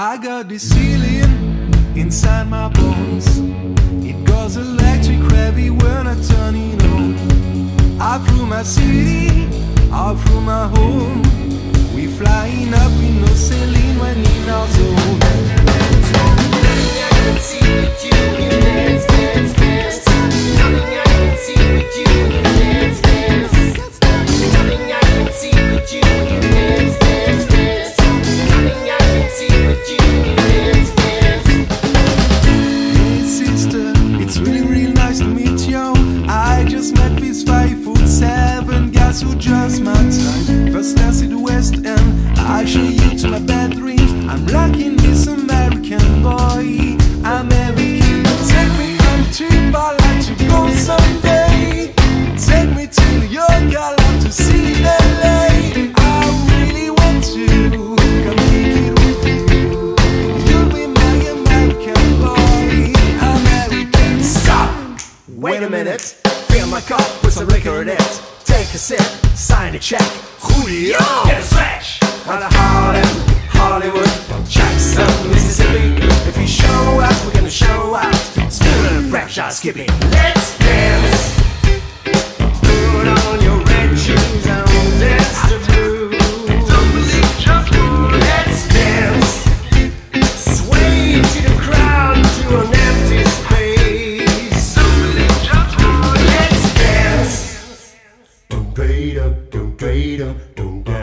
I got this feeling inside my bones. It goes electric heavy when I turn it on. Out through my city, out through my home. We flying Wait a minute. Fill my cup, put some liquor in it. Take a sip, sign a check. Julio! Get a stretch! Out of Harlem, Hollywood, Jackson, Mississippi. If you show up, we're gonna show out. Spirit and fresh, I'll. Let's dance! do do do do dum